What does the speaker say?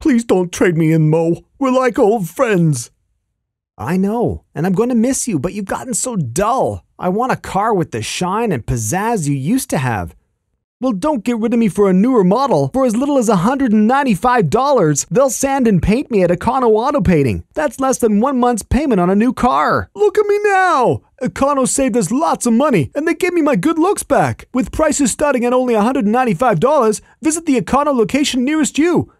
Please don't trade me in, Mo. We're like old friends. I know, and I'm going to miss you, but you've gotten so dull. I want a car with the shine and pizzazz you used to have. Well, don't get rid of me for a newer model. For as little as $195, they'll sand and paint me at Econo Auto Painting. That's less than one month's payment on a new car. Look at me now! Econo saved us lots of money, and they gave me my good looks back. With prices starting at only $195, visit the Econo location nearest you.